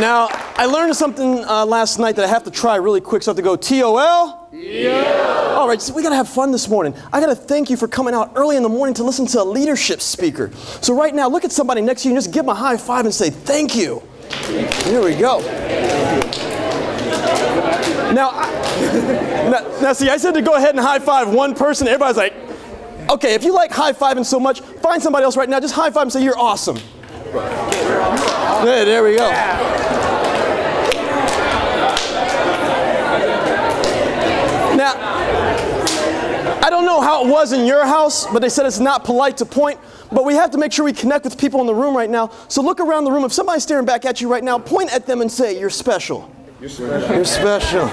Now, I learned something uh, last night that I have to try really quick. So I have to go T O L? Yeah. All right, so we got to have fun this morning. I got to thank you for coming out early in the morning to listen to a leadership speaker. So, right now, look at somebody next to you and just give them a high five and say, Thank you. Here we go. Now, I, now, now, see, I said to go ahead and high five one person. Everybody's like, okay, if you like high fiving so much, find somebody else right now. Just high five and say, You're awesome. Yeah, there we go. Now, I don't know how it was in your house, but they said it's not polite to point. But we have to make sure we connect with people in the room right now. So look around the room. If somebody's staring back at you right now, point at them and say, You're special. You're special. You're special.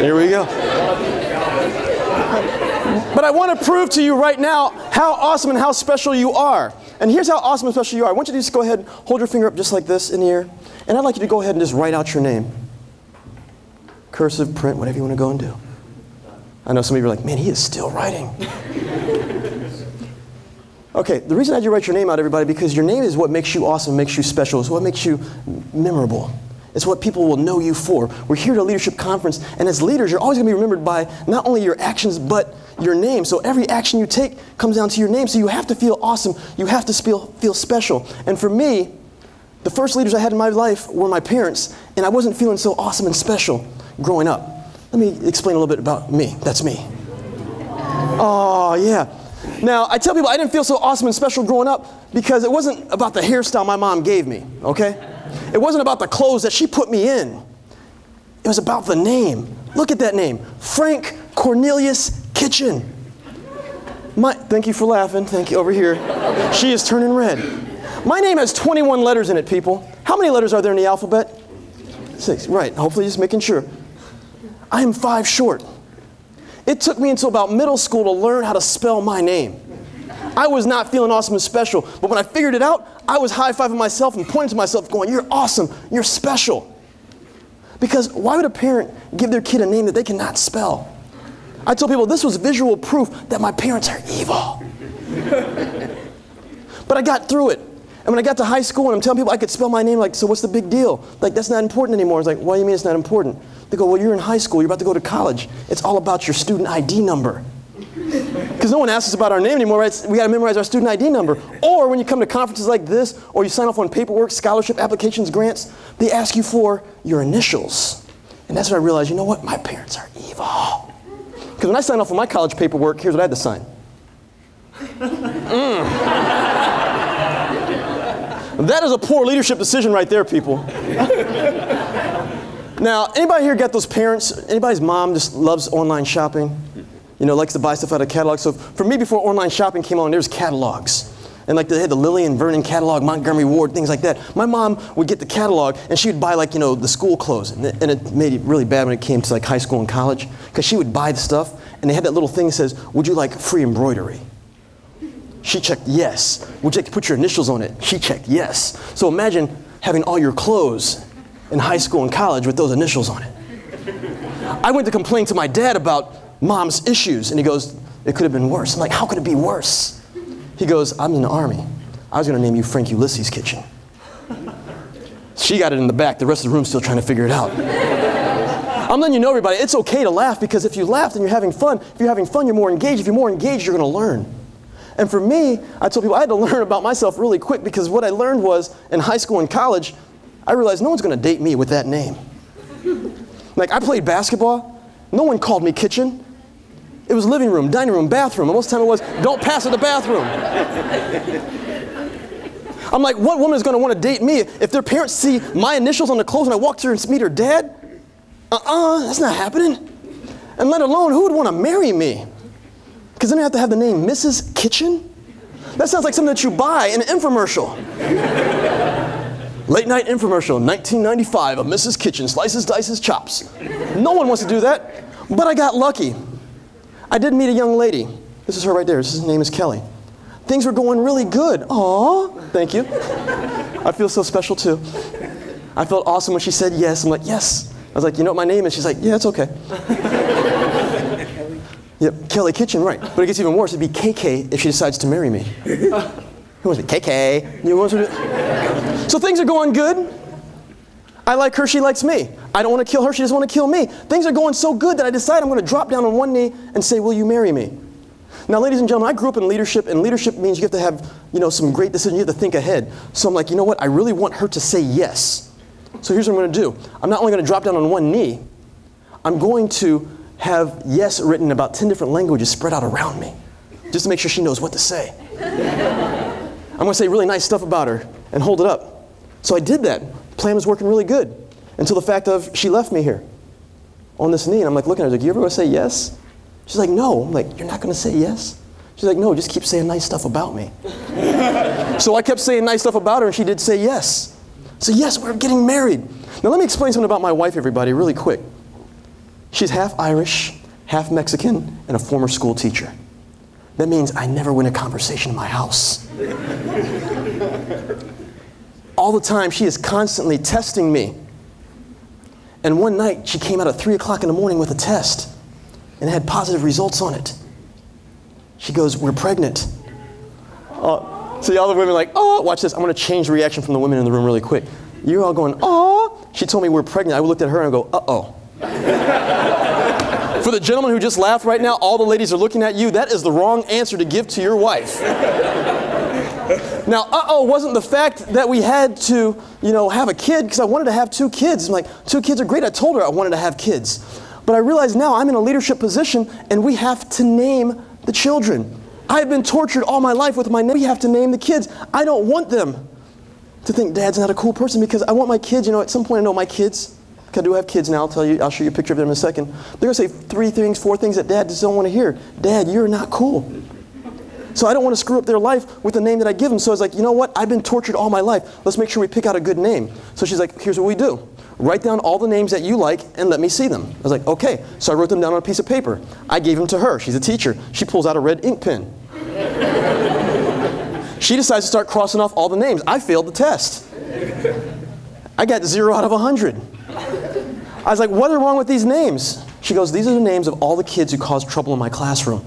Here we go. But I want to prove to you right now how awesome and how special you are. And here's how awesome and special you are. I want you to just go ahead and hold your finger up just like this in the air. And I'd like you to go ahead and just write out your name. Cursive, print, whatever you want to go and do. I know some of you are like, man, he is still writing. okay, the reason I had you write your name out, everybody, because your name is what makes you awesome, makes you special, it's what makes you memorable. It's what people will know you for. We're here at a leadership conference, and as leaders, you're always going to be remembered by not only your actions, but your name. So every action you take comes down to your name. So you have to feel awesome. You have to feel, feel special. And for me, the first leaders I had in my life were my parents, and I wasn't feeling so awesome and special growing up. Let me explain a little bit about me. That's me. Oh, yeah. Now, I tell people I didn't feel so awesome and special growing up because it wasn't about the hairstyle my mom gave me, okay? It wasn't about the clothes that she put me in. It was about the name. Look at that name Frank Cornelius Kitchen. My, thank you for laughing. Thank you over here. She is turning red. My name has 21 letters in it, people. How many letters are there in the alphabet? Six. Right. Hopefully, just making sure. I am five short. It took me until about middle school to learn how to spell my name. I was not feeling awesome and special, but when I figured it out, I was high fiving myself and pointing to myself, going, You're awesome, you're special. Because why would a parent give their kid a name that they cannot spell? I tell people this was visual proof that my parents are evil. but I got through it. And when I got to high school and I'm telling people I could spell my name, like, so what's the big deal? Like, that's not important anymore. It's like, why do you mean it's not important? They go, well, you're in high school, you're about to go to college. It's all about your student ID number. Because no one asks us about our name anymore, right? We got to memorize our student ID number. Or when you come to conferences like this, or you sign off on paperwork, scholarship applications, grants, they ask you for your initials. And that's when I realized, you know what? My parents are evil. Because when I signed off on my college paperwork, here's what I had to sign. Mm. That is a poor leadership decision right there, people. now, anybody here got those parents? Anybody's mom just loves online shopping? You know, likes to buy stuff out of catalogs. So for me, before online shopping came on, there was catalogs. And like they had the Lillian Vernon catalog, Montgomery Ward, things like that. My mom would get the catalog and she would buy like, you know, the school clothes. And it, and it made it really bad when it came to like high school and college. Because she would buy the stuff and they had that little thing that says, would you like free embroidery? She checked yes. Would you like to put your initials on it? She checked yes. So imagine having all your clothes in high school and college with those initials on it. I went to complain to my dad about mom's issues, and he goes, It could have been worse. I'm like, How could it be worse? He goes, I'm in the army. I was going to name you Frank Ulysses Kitchen. She got it in the back. The rest of the room's still trying to figure it out. I'm letting you know, everybody, it's okay to laugh because if you laugh, then you're having fun. If you're having fun, you're more engaged. If you're more engaged, you're going to learn. And for me, I told people I had to learn about myself really quick because what I learned was in high school and college, I realized no one's going to date me with that name. like, I played basketball, no one called me kitchen. It was living room, dining room, bathroom. And most of the time it was, don't pass at the bathroom. I'm like, what woman is going to want to date me if their parents see my initials on the clothes and I walk through and meet her dad? Uh-uh, that's not happening. And let alone, who would want to marry me? Because then you have to have the name Mrs. Kitchen? That sounds like something that you buy in an infomercial. Late night infomercial, 1995, a Mrs. Kitchen slices, dices, chops. No one wants to do that, but I got lucky. I did meet a young lady. This is her right there. Her name is Kelly. Things were going really good. Aw, thank you. I feel so special too. I felt awesome when she said yes. I'm like, yes. I was like, you know what my name is? She's like, yeah, it's okay. Yep, Kelly Kitchen, right. But it gets even worse. It'd be KK if she decides to marry me. Who wants to be KK? You want to so things are going good. I like her, she likes me. I don't want to kill her, she doesn't want to kill me. Things are going so good that I decide I'm going to drop down on one knee and say, Will you marry me? Now, ladies and gentlemen, I grew up in leadership, and leadership means you have to have, you know, some great decisions. You have to think ahead. So I'm like, you know what? I really want her to say yes. So here's what I'm going to do. I'm not only going to drop down on one knee, I'm going to have yes written about 10 different languages spread out around me, just to make sure she knows what to say. I'm going to say really nice stuff about her and hold it up. So I did that. The plan was working really good until the fact of she left me here on this knee. And I'm like looking at her, like, you ever going to say yes? She's like, no. I'm like, you're not going to say yes? She's like, no, just keep saying nice stuff about me. so I kept saying nice stuff about her, and she did say yes. So, yes, we're getting married. Now, let me explain something about my wife, everybody, really quick. She's half Irish, half Mexican, and a former school teacher. That means I never win a conversation in my house. All the time, she is constantly testing me. And one night, she came out at 3 o'clock in the morning with a test and had positive results on it. She goes, We're pregnant. Uh, so all the women like, Oh, watch this. I'm going to change the reaction from the women in the room really quick. You're all going, Oh. She told me we're pregnant. I looked at her and I go, Uh oh. For the gentleman who just laughed right now, all the ladies are looking at you. That is the wrong answer to give to your wife. now, uh-oh wasn't the fact that we had to, you know, have a kid because I wanted to have two kids. I'm like, two kids are great. I told her I wanted to have kids. But I realize now I'm in a leadership position and we have to name the children. I've been tortured all my life with my name. We have to name the kids. I don't want them to think dad's not a cool person because I want my kids, you know, at some point I know my kids, I do have kids now, I'll tell you, I'll show you a picture of them in a second. They're gonna say three things, four things that dad just don't wanna hear. Dad, you're not cool. So I don't want to screw up their life with the name that I give them. So I was like, you know what? I've been tortured all my life. Let's make sure we pick out a good name. So she's like, here's what we do. Write down all the names that you like and let me see them. I was like, okay. So I wrote them down on a piece of paper. I gave them to her. She's a teacher. She pulls out a red ink pen. she decides to start crossing off all the names. I failed the test. I got zero out of a hundred. I was like, what is wrong with these names? She goes, these are the names of all the kids who caused trouble in my classroom.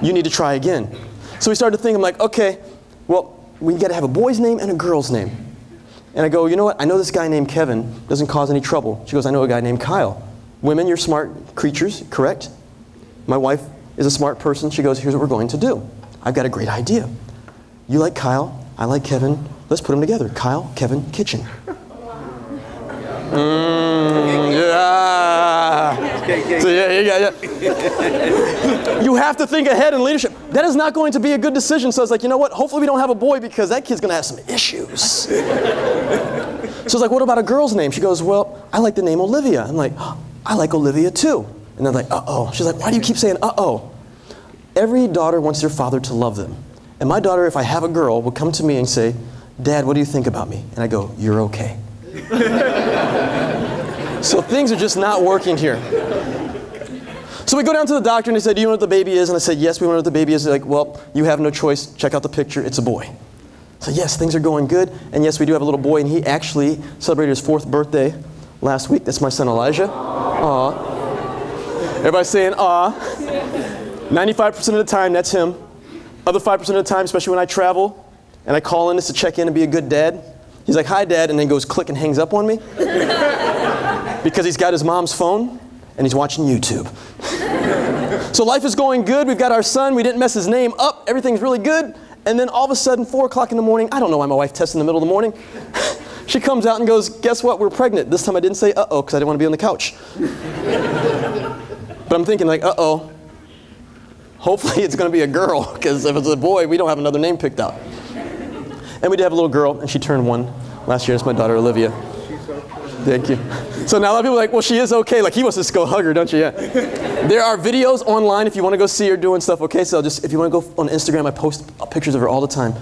You need to try again. So we started to think, I'm like, okay, well, we got to have a boy's name and a girl's name. And I go, you know what? I know this guy named Kevin doesn't cause any trouble. She goes, I know a guy named Kyle. Women, you're smart creatures, correct? My wife is a smart person. She goes, here's what we're going to do. I've got a great idea. You like Kyle, I like Kevin. Let's put them together. Kyle, Kevin, Kitchen. Mm, yeah. So yeah, yeah, yeah. you have to think ahead in leadership. That is not going to be a good decision. So I was like, you know what? Hopefully we don't have a boy because that kid's going to have some issues. so I was like, what about a girl's name? She goes, well, I like the name Olivia. I'm like, oh, I like Olivia too. And they're like, uh-oh. She's like, why do you keep saying uh-oh? Every daughter wants their father to love them. And my daughter, if I have a girl, will come to me and say, Dad, what do you think about me? And I go, you're okay. so things are just not working here. So we go down to the doctor and he said, Do you know what the baby is? And I said, Yes, we know what the baby is. They're like, Well, you have no choice. Check out the picture. It's a boy. So, yes, things are going good. And yes, we do have a little boy. And he actually celebrated his fourth birthday last week. That's my son Elijah. Aw. Everybody's saying, Aw. 95% of the time, that's him. Other 5% of the time, especially when I travel and I call in just to check in and be a good dad, he's like, Hi, dad. And then goes click and hangs up on me because he's got his mom's phone and he's watching YouTube. so life is going good. We've got our son. We didn't mess his name up. Everything's really good. And then all of a sudden, 4 o'clock in the morning, I don't know why my wife tests in the middle of the morning. she comes out and goes, Guess what? We're pregnant. This time I didn't say uh oh because I didn't want to be on the couch. but I'm thinking, like, uh oh. Hopefully it's going to be a girl because if it's a boy, we don't have another name picked out. And we did have a little girl, and she turned one last year. It's my daughter, Olivia. Thank you. So now a lot of people are like, well, she is okay. Like he wants to just go hug her, don't you? Yeah. there are videos online if you want to go see her doing stuff. Okay, so just if you want to go on Instagram, I post pictures of her all the time.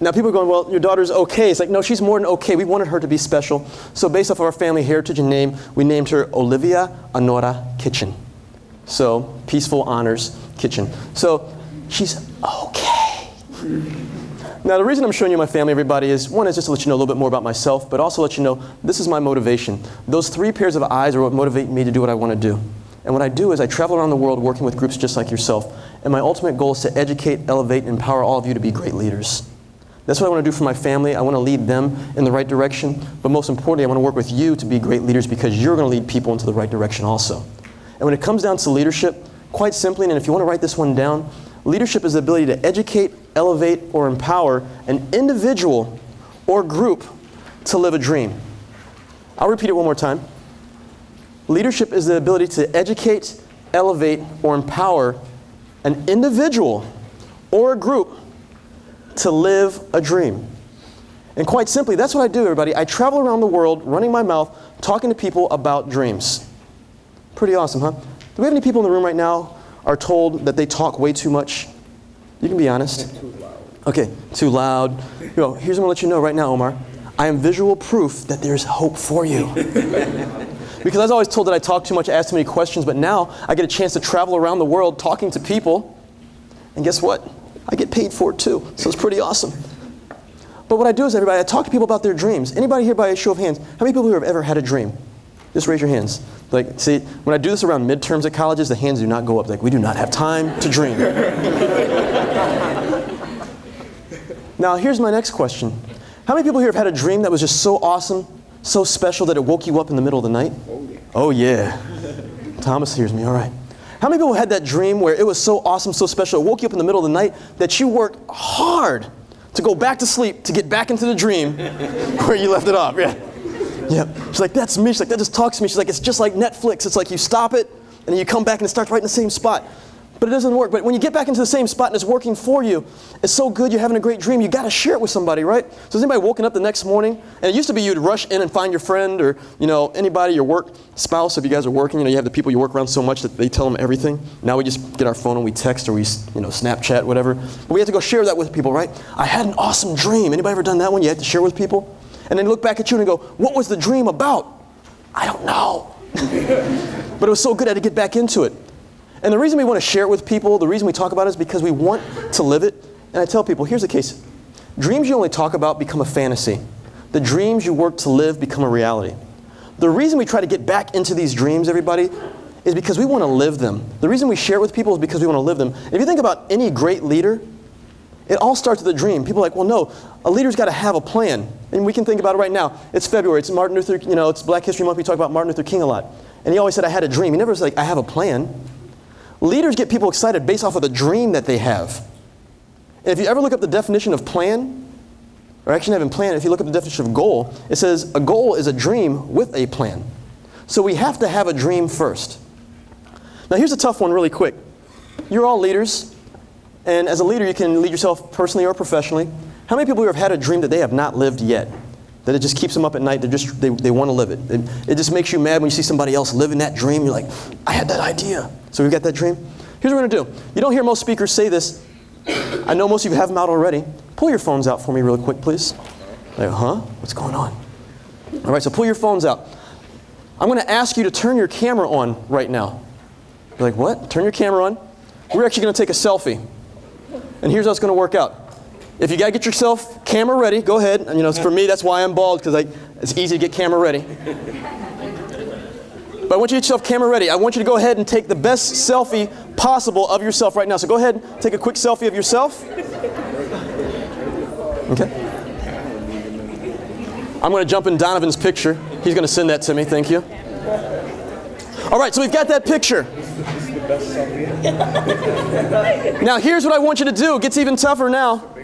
Now people are going, well, your daughter's okay. It's like, no, she's more than okay. We wanted her to be special. So based off of our family heritage and name, we named her Olivia Honora Kitchen. So peaceful honors kitchen. So she's okay. Now, the reason I'm showing you my family, everybody, is one is just to let you know a little bit more about myself, but also let you know this is my motivation. Those three pairs of eyes are what motivate me to do what I want to do. And what I do is I travel around the world working with groups just like yourself. And my ultimate goal is to educate, elevate, and empower all of you to be great leaders. That's what I want to do for my family. I want to lead them in the right direction. But most importantly, I want to work with you to be great leaders because you're going to lead people into the right direction also. And when it comes down to leadership, quite simply, and if you want to write this one down, leadership is the ability to educate, elevate, or empower an individual or group to live a dream. I'll repeat it one more time. Leadership is the ability to educate, elevate, or empower an individual or a group to live a dream. And quite simply, that's what I do, everybody. I travel around the world running my mouth, talking to people about dreams. Pretty awesome, huh? Do we have any people in the room right now are told that they talk way too much? You can be honest. Too. Okay, too loud. You know, here's what I'm gonna let you know right now, Omar. I am visual proof that there's hope for you. because I was always told that I talk too much, ask too many questions, but now I get a chance to travel around the world talking to people. And guess what? I get paid for it too. So it's pretty awesome. But what I do is everybody, I talk to people about their dreams. Anybody here by a show of hands, how many people here have ever had a dream? Just raise your hands. Like, see, when I do this around midterms at colleges, the hands do not go up. Like, we do not have time to dream. now, here's my next question. How many people here have had a dream that was just so awesome, so special that it woke you up in the middle of the night? Oh, yeah. Oh, Thomas hears me, all right. How many people had that dream where it was so awesome, so special, it woke you up in the middle of the night that you worked hard to go back to sleep to get back into the dream where you left it off? Yeah. Yeah. She's like, that's me. She's like, that just talks to me. She's like, it's just like Netflix. It's like you stop it and then you come back and it starts right in the same spot. But it doesn't work. But when you get back into the same spot and it's working for you, it's so good, you're having a great dream, you got to share it with somebody, right? So has anybody woken up the next morning? And it used to be you'd rush in and find your friend or, you know, anybody, your work spouse, if you guys are working, you know, you have the people you work around so much that they tell them everything. Now we just get our phone and we text or we, you know, Snapchat, whatever. But we have to go share that with people, right? I had an awesome dream. Anybody ever done that one? You had to share with people? And then look back at you and go, what was the dream about? I don't know. but it was so good I had to get back into it. And the reason we want to share it with people, the reason we talk about it is because we want to live it. And I tell people, here's the case. Dreams you only talk about become a fantasy. The dreams you work to live become a reality. The reason we try to get back into these dreams, everybody, is because we want to live them. The reason we share it with people is because we want to live them. If you think about any great leader, it all starts with a dream. People are like, well, no, a leader's got to have a plan. And we can think about it right now. It's February. It's Martin Luther, you know, it's Black History Month. We talk about Martin Luther King a lot. And he always said, I had a dream. He never said, like, I have a plan. Leaders get people excited based off of the dream that they have. And if you ever look up the definition of plan, or actually not even plan, if you look up the definition of goal, it says a goal is a dream with a plan. So we have to have a dream first. Now here's a tough one really quick. You're all leaders, and as a leader you can lead yourself personally or professionally. How many people here have had a dream that they have not lived yet? That it just keeps them up at night, they just, they, they want to live it. it. It just makes you mad when you see somebody else living that dream. You're like, I had that idea. So we've got that dream. Here's what we're going to do. You don't hear most speakers say this. I know most of you have them out already. Pull your phones out for me real quick, please. Like, huh? What's going on? All right, so pull your phones out. I'm going to ask you to turn your camera on right now. You're like, what? Turn your camera on. We're actually going to take a selfie. And here's how it's going to work out. If you got to get yourself camera ready, go ahead. And, you know, for me, that's why I'm bald, because it's easy to get camera ready. But I want you to get yourself camera ready. I want you to go ahead and take the best selfie possible of yourself right now. So go ahead, and take a quick selfie of yourself. Okay. I'm going to jump in Donovan's picture. He's going to send that to me. Thank you. All right, so we've got that picture. now, here's what I want you to do. It gets even tougher now.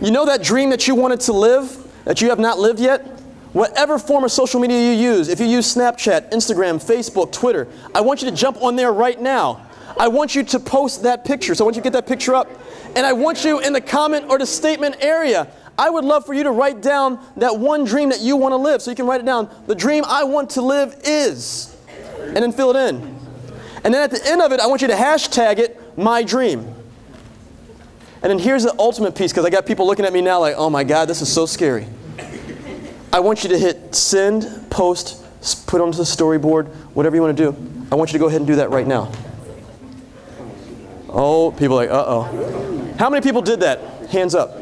You know that dream that you wanted to live, that you have not lived yet? Whatever form of social media you use, if you use Snapchat, Instagram, Facebook, Twitter, I want you to jump on there right now. I want you to post that picture. So I want you to get that picture up. And I want you in the comment or the statement area. I would love for you to write down that one dream that you want to live. So you can write it down. The dream I want to live is. And then fill it in. And then at the end of it, I want you to hashtag it, my dream. And then here's the ultimate piece because I got people looking at me now like, oh my God, this is so scary. I want you to hit send, post, put onto the storyboard, whatever you want to do. I want you to go ahead and do that right now. Oh, people like, uh oh. How many people did that? Hands up.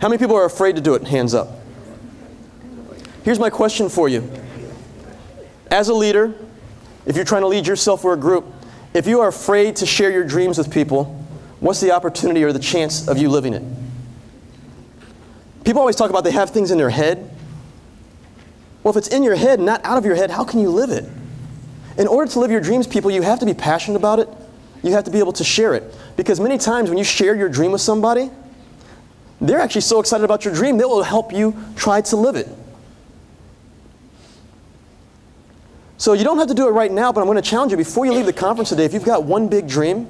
How many people are afraid to do it? Hands up. Here's my question for you. As a leader, if you're trying to lead yourself or a group, if you are afraid to share your dreams with people, what's the opportunity or the chance of you living it? People always talk about they have things in their head. Well, if it's in your head, not out of your head, how can you live it? In order to live your dreams, people, you have to be passionate about it. You have to be able to share it. Because many times when you share your dream with somebody, they're actually so excited about your dream, they will help you try to live it. So you don't have to do it right now, but I'm going to challenge you before you leave the conference today, if you've got one big dream,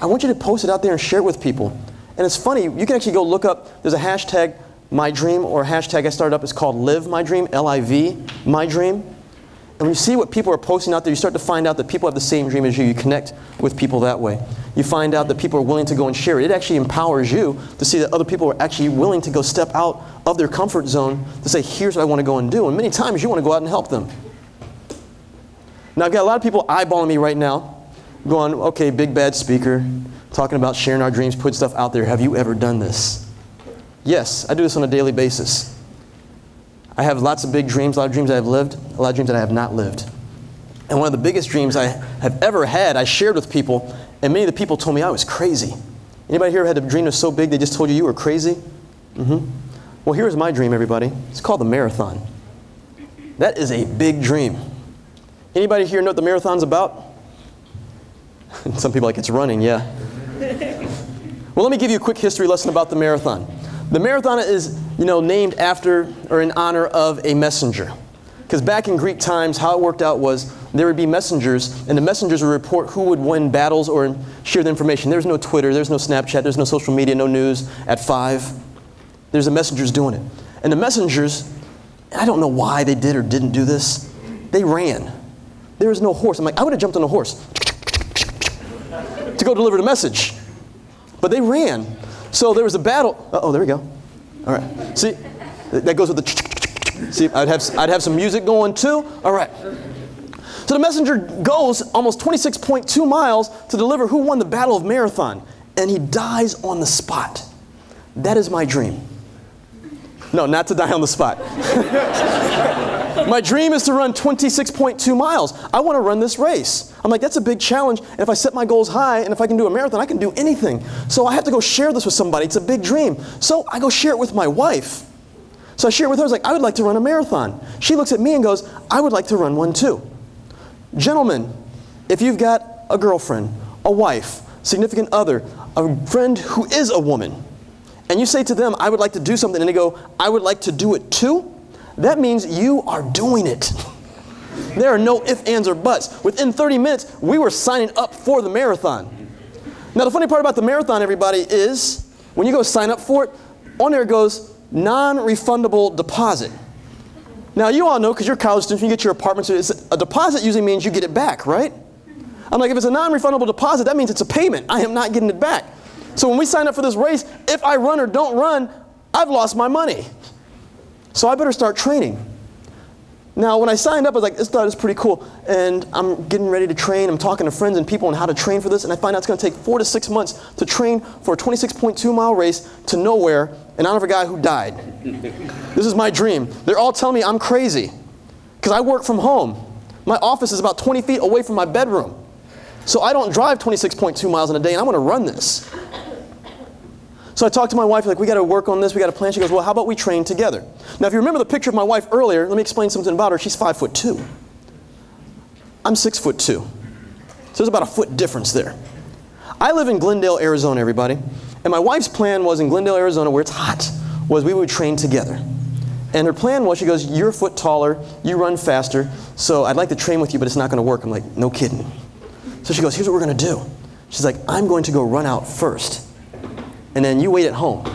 I want you to post it out there and share it with people. And it's funny, you can actually go look up, there's a hashtag, my dream, or a hashtag I started up, it's called live my dream, L I V, my dream. And when you see what people are posting out there, you start to find out that people have the same dream as you. You connect with people that way. You find out that people are willing to go and share it. It actually empowers you to see that other people are actually willing to go step out of their comfort zone to say, here's what I want to go and do. And many times you want to go out and help them. Now, I've got a lot of people eyeballing me right now, going, okay, big bad speaker, talking about sharing our dreams, put stuff out there. Have you ever done this? Yes, I do this on a daily basis. I have lots of big dreams, a lot of dreams I have lived, a lot of dreams that I have not lived. And one of the biggest dreams I have ever had, I shared with people, and many of the people told me I was crazy. Anybody here had a dream that was so big they just told you you were crazy? Mm-hmm. Well, here's my dream, everybody. It's called the marathon. That is a big dream. Anybody here know what the marathon's about? Some people like it's running, yeah. well, let me give you a quick history lesson about the marathon. The marathon is, you know, named after or in honor of a messenger. Because back in Greek times, how it worked out was there would be messengers, and the messengers would report who would win battles or share the information. There's no Twitter, there's no Snapchat, there's no social media, no news at 5. There's the messengers doing it. And the messengers, I don't know why they did or didn't do this, they ran. There was no horse. I'm like, I would have jumped on a horse to go deliver the message. But they ran. So there was a battle. oh, there we go. All right. See, that goes with the. See, I'd have, I'd have some music going too. All right. So the messenger goes almost 26.2 miles to deliver who won the Battle of Marathon, and he dies on the spot. That is my dream. No, not to die on the spot. My dream is to run 26.2 miles. I want to run this race. I'm like, that's a big challenge. And if I set my goals high and if I can do a marathon, I can do anything. So I have to go share this with somebody. It's a big dream. So I go share it with my wife. So I share it with her. I was like, I would like to run a marathon. She looks at me and goes, I would like to run one too. Gentlemen, if you've got a girlfriend, a wife, significant other, a friend who is a woman, and you say to them, I would like to do something, and they go, I would like to do it too, that means you are doing it. There are no ifs, ands, or buts. Within 30 minutes, we were signing up for the marathon. Now, the funny part about the marathon, everybody, is when you go sign up for it, on there goes non refundable deposit. Now, you all know because you're college students, you get your apartment, a deposit usually means you get it back, right? I'm like, if it's a non refundable deposit, that means it's a payment. I am not getting it back. So when we sign up for this race, if I run or don't run, I've lost my money. So I better start training. Now, when I signed up, I was like, this thought is pretty cool. And I'm getting ready to train. I'm talking to friends and people on how to train for this. And I find out it's going to take four to six months to train for a 26.2 mile race to nowhere in honor of a guy who died. this is my dream. They're all telling me I'm crazy because I work from home. My office is about 20 feet away from my bedroom. So I don't drive 26.2 miles in a day, and I'm going to run this. So I talked to my wife, like, we got to work on this, we got a plan. She goes, well, how about we train together? Now, if you remember the picture of my wife earlier, let me explain something about her. She's five foot two. I'm six foot two. So there's about a foot difference there. I live in Glendale, Arizona, everybody. And my wife's plan was in Glendale, Arizona, where it's hot, was we would train together. And her plan was, she goes, you're a foot taller, you run faster, so I'd like to train with you, but it's not going to work. I'm like, no kidding. So she goes, here's what we're going to do. She's like, I'm going to go run out first and then you wait at home.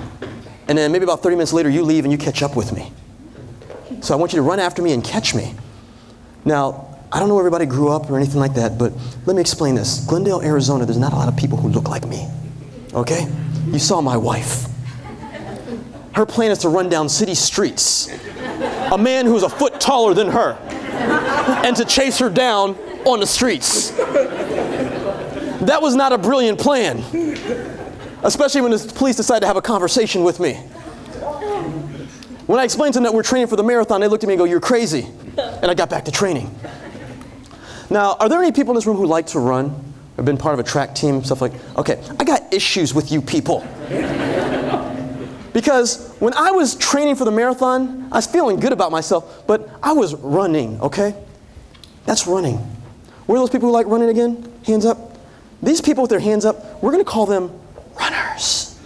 And then maybe about 30 minutes later, you leave and you catch up with me. So I want you to run after me and catch me. Now, I don't know where everybody grew up or anything like that, but let me explain this. Glendale, Arizona, there's not a lot of people who look like me. Okay? You saw my wife. Her plan is to run down city streets. A man who's a foot taller than her. And to chase her down on the streets. That was not a brilliant plan especially when the police decide to have a conversation with me. When I explained to them that we're training for the marathon, they looked at me and go, You're crazy. And I got back to training. Now, are there any people in this room who like to run? Have been part of a track team, stuff like Okay, I got issues with you people. because when I was training for the marathon, I was feeling good about myself, but I was running, okay? That's running. Where are those people who like running again? Hands up. These people with their hands up, we're going to call them runners.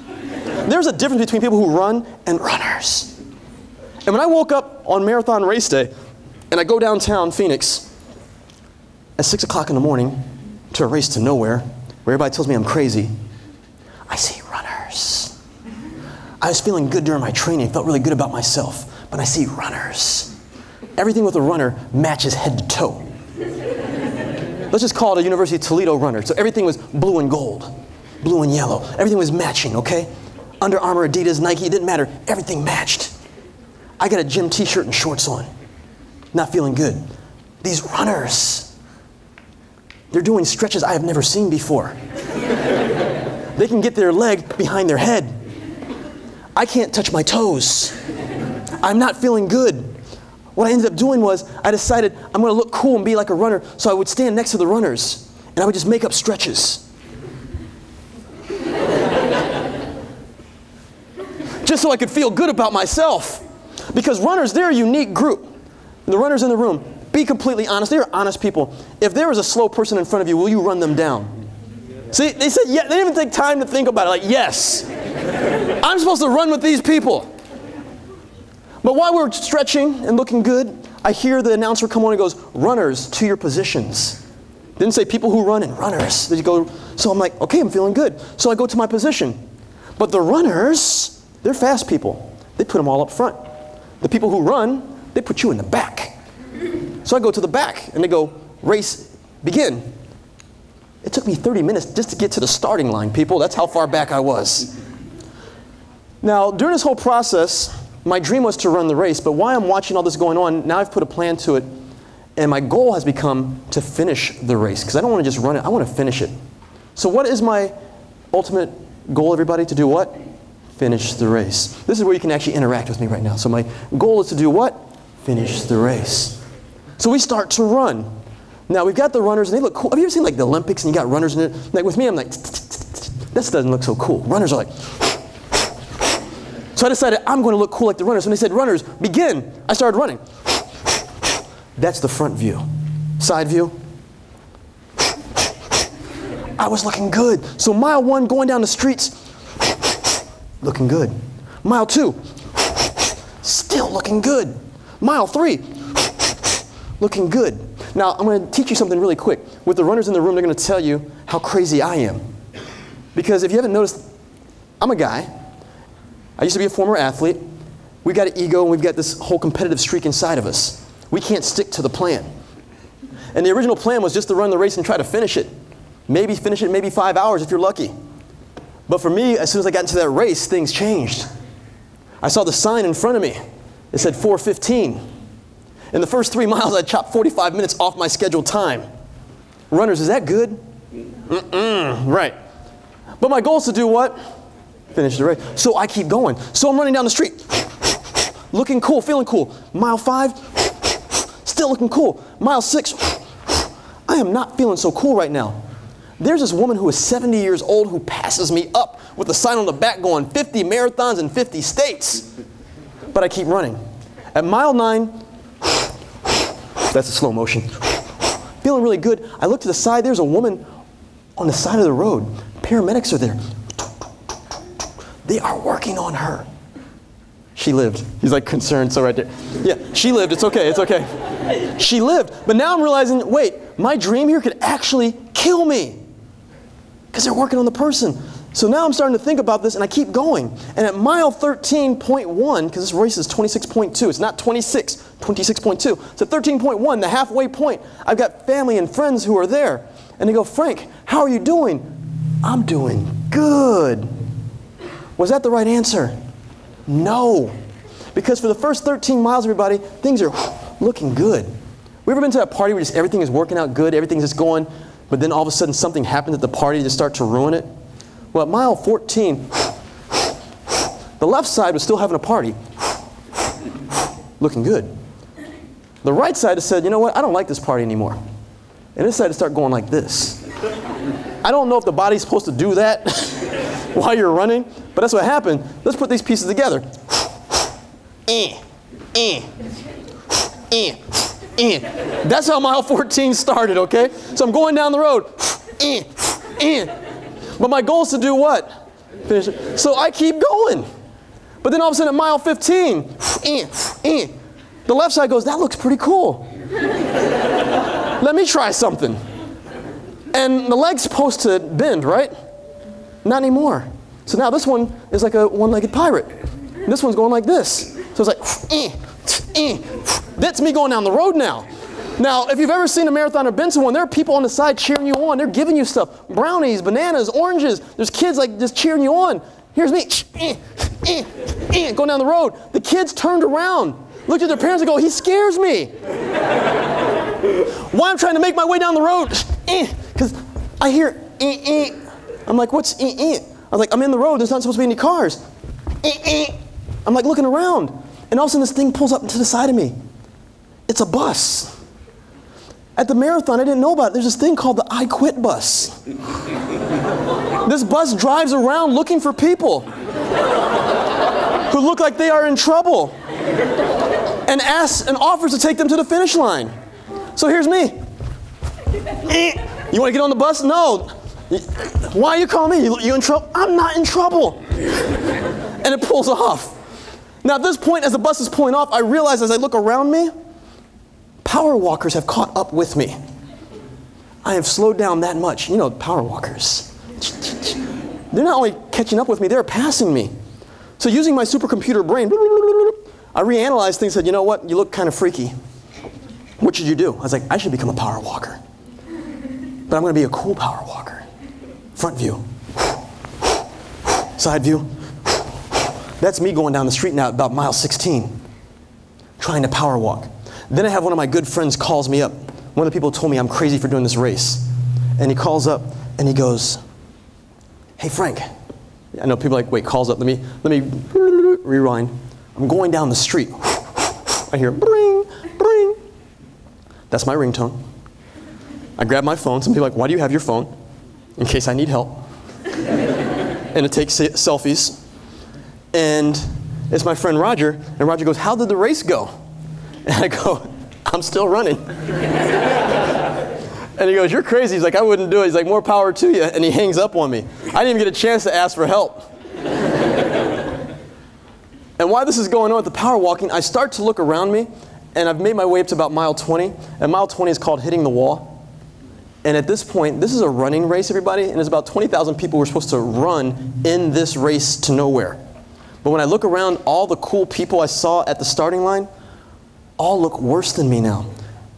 There's a difference between people who run and runners. And when I woke up on marathon race day and I go downtown Phoenix at 6 o'clock in the morning to a race to nowhere where everybody tells me I'm crazy, I see runners. I was feeling good during my training, felt really good about myself, but I see runners. Everything with a runner matches head to toe. Let's just call it a University of Toledo runner. So everything was blue and gold, blue and yellow. Everything was matching, okay? Under Armour, Adidas, Nike, it didn't matter. Everything matched. I got a gym t shirt and shorts on, not feeling good. These runners, they're doing stretches I have never seen before. they can get their leg behind their head. I can't touch my toes. I'm not feeling good. What I ended up doing was I decided I'm going to look cool and be like a runner, so I would stand next to the runners and I would just make up stretches. Just so I could feel good about myself. Because runners, they're a unique group. The runners in the room, be completely honest. They're honest people. If there was a slow person in front of you, will you run them down? See, they said, yeah, they didn't even take time to think about it. Like, yes, I'm supposed to run with these people. But while we're stretching and looking good, I hear the announcer come on and goes, runners to your positions. Didn't say people who run and runners. They go, so I'm like, okay, I'm feeling good. So I go to my position. But the runners, they're fast people. They put them all up front. The people who run, they put you in the back. So I go to the back and they go, race, begin. It took me 30 minutes just to get to the starting line, people. That's how far back I was. Now, during this whole process, my dream was to run the race, but while I'm watching all this going on, now I've put a plan to it, and my goal has become to finish the race because I don't want to just run it, I want to finish it. So, what is my ultimate goal, everybody? To do what? Finish the race. This is where you can actually interact with me right now. So, my goal is to do what? Finish the race. So, we start to run. Now, we've got the runners, and they look cool. Have you ever seen like the Olympics and you got runners in it? Like with me, I'm like, this doesn't look so cool. Runners are like, so I decided I'm going to look cool like the runners. When they said, runners, begin, I started running. That's the front view. Side view. I was looking good. So mile one, going down the streets, looking good. Mile two, still looking good. Mile three, looking good. Now, I'm going to teach you something really quick. With the runners in the room, they're going to tell you how crazy I am. Because if you haven't noticed, I'm a guy I used to be a former athlete. We've got an ego and we've got this whole competitive streak inside of us. We can't stick to the plan. And the original plan was just to run the race and try to finish it. Maybe finish it maybe five hours if you're lucky. But for me, as soon as I got into that race, things changed. I saw the sign in front of me. It said 415. In the first three miles, I chopped 45 minutes off my scheduled time. Runners, is that good? Mm-mm, right. But my goal is to do what? finish the race. So I keep going. So I'm running down the street, looking cool, feeling cool. Mile five, still looking cool. Mile six, I am not feeling so cool right now. There's this woman who is 70 years old who passes me up with a sign on the back going 50 marathons in 50 states. But I keep running. At mile nine, that's a slow motion. Feeling really good. I look to the side, there's a woman on the side of the road. Paramedics are there. They are working on her. She lived. He's like concerned, so right there. Yeah, she lived. It's okay. It's okay. She lived. But now I'm realizing wait, my dream here could actually kill me because they're working on the person. So now I'm starting to think about this and I keep going. And at mile 13.1, because this race is 26.2, it's not 26, 26.2. It's at 13.1, the halfway point. I've got family and friends who are there. And they go, Frank, how are you doing? I'm doing good. Was that the right answer? No. Because for the first 13 miles, everybody, things are looking good. We ever been to that party where just everything is working out good, everything's just going, but then all of a sudden something happened at the party to start to ruin it? Well, at mile 14, the left side was still having a party, looking good. The right side has said, you know what, I don't like this party anymore. and it decided to start going like this. I don't know if the body's supposed to do that while you're running, but that's what happened. Let's put these pieces together. eh, eh, eh, eh. That's how mile 14 started, okay? So I'm going down the road. eh, eh. But my goal is to do what? Finish it. So I keep going. But then all of a sudden at mile 15, eh, eh, the left side goes, that looks pretty cool. Let me try something. And the leg's supposed to bend, right? Not anymore. So now this one is like a one-legged pirate. And this one's going like this. So it's like, eh. That's me going down the road now. Now, if you've ever seen a marathon or been to one, there are people on the side cheering you on. They're giving you stuff brownies, bananas, oranges. There's kids like just cheering you on. Here's me, eh, eh, eh, eh, going down the road. The kids turned around, looked at their parents and go, he scares me. Why I'm trying to make my way down the road? Because eh, I hear. Eh, I'm like, what's? I'm like, I'm in the road. There's not supposed to be any cars. I'm like looking around. And all of a sudden this thing pulls up to the side of me. It's a bus. At the marathon, I didn't know about it. There's this thing called the I Quit bus. this bus drives around looking for people who look like they are in trouble and asks and offers to take them to the finish line. So here's me. You want to get on the bus? No. Why are you calling me? You, you in trouble? I'm not in trouble. And it pulls off. Now, at this point, as the bus is pulling off, I realize as I look around me, power walkers have caught up with me. I have slowed down that much. You know, power walkers. They're not only catching up with me, they're passing me. So, using my supercomputer brain, I reanalyzed things and said, you know what? You look kind of freaky. What should you do? I was like, I should become a power walker. But I'm going to be a cool power walker. Front view, side view. That's me going down the street now about mile 16, trying to power walk. Then I have one of my good friends calls me up. One of the people told me I'm crazy for doing this race. And he calls up and he goes, Hey Frank. I know people like, wait, calls up. Let me let me rewind. I'm going down the street. I hear bring, bring. That's my ringtone. I grab my phone. Some people are like, why do you have your phone? In case I need help. and it takes selfies. And it's my friend Roger. And Roger goes, how did the race go? And I go, I'm still running. and he goes, You're crazy. He's like, I wouldn't do it. He's like, More power to you. And he hangs up on me. I didn't even get a chance to ask for help. and while this is going on with the power walking, I start to look around me, and I've made my way up to about mile 20. And mile 20 is called hitting the wall. And at this point, this is a running race, everybody, and there's about 20,000 people who are supposed to run in this race to nowhere. But when I look around, all the cool people I saw at the starting line, all look worse than me now.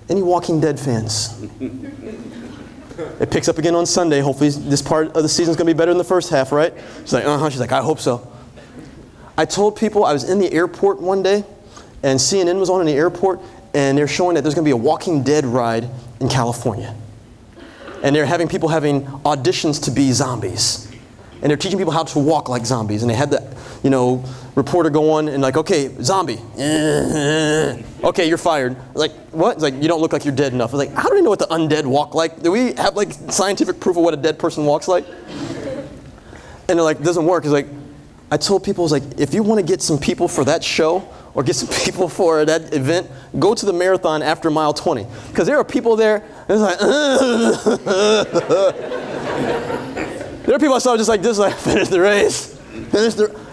Any Walking Dead fans? it picks up again on Sunday. Hopefully, this part of the season is going to be better than the first half, right? She's like, uh huh. She's like, I hope so. I told people I was in the airport one day, and CNN was on in the airport, and they're showing that there's going to be a Walking Dead ride in California. And they're having people having auditions to be zombies. And they're teaching people how to walk like zombies. And they had the, you know, reporter going and like, okay, zombie. okay, you're fired. Like, what? It's like, you don't look like you're dead enough. I was like, how do we know what the undead walk like? Do we have like scientific proof of what a dead person walks like? And they're like, doesn't work. It's like, I told people, I was like, if you want to get some people for that show or get some people for that event, go to the marathon after mile 20. Because there are people there, it's like, there are people I saw just like this, like, finish the race. Finish the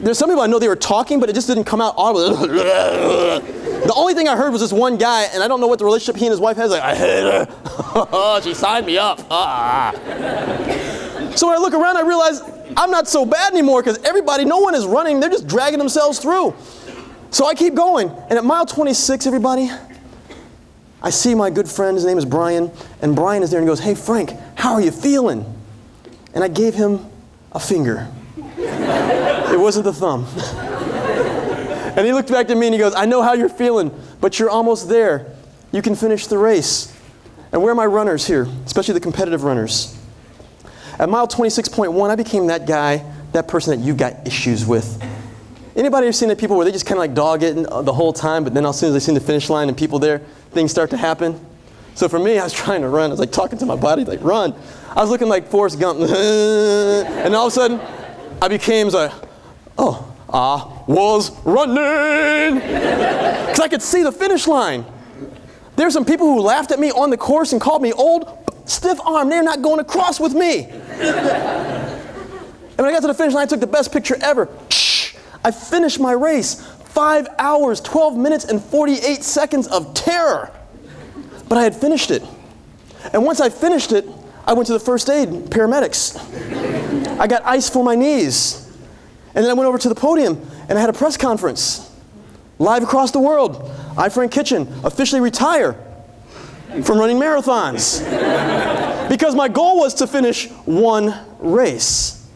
there's some people I know they were talking, but it just didn't come out audibly. the only thing I heard was this one guy, and I don't know what the relationship he and his wife has. Like, I hate her. she signed me up. Ah. so when I look around, I realize I'm not so bad anymore because everybody, no one is running. They're just dragging themselves through. So I keep going. And at mile 26, everybody, I see my good friend. His name is Brian. And Brian is there and he goes, Hey, Frank, how are you feeling? And I gave him a finger. It wasn't the thumb. and he looked back at me and he goes, I know how you're feeling, but you're almost there. You can finish the race. And where are my runners here, especially the competitive runners? At mile 26.1, I became that guy, that person that you've got issues with. Anybody ever seen that people where they just kind of like dog it uh, the whole time, but then as soon as they see the finish line and people there, things start to happen? So for me, I was trying to run. I was like talking to my body, like run. I was looking like Forrest Gump. and all of a sudden, I became like, oh, I was running. Because I could see the finish line. There's some people who laughed at me on the course and called me old, stiff arm. They're not going across with me. and when I got to the finish line, I took the best picture ever. I finished my race. Five hours, 12 minutes, and 48 seconds of terror. But I had finished it. And once I finished it, I went to the first aid paramedics. I got ice for my knees. And then I went over to the podium and I had a press conference live across the world. I, Frank Kitchen, officially retire from running marathons because my goal was to finish one race.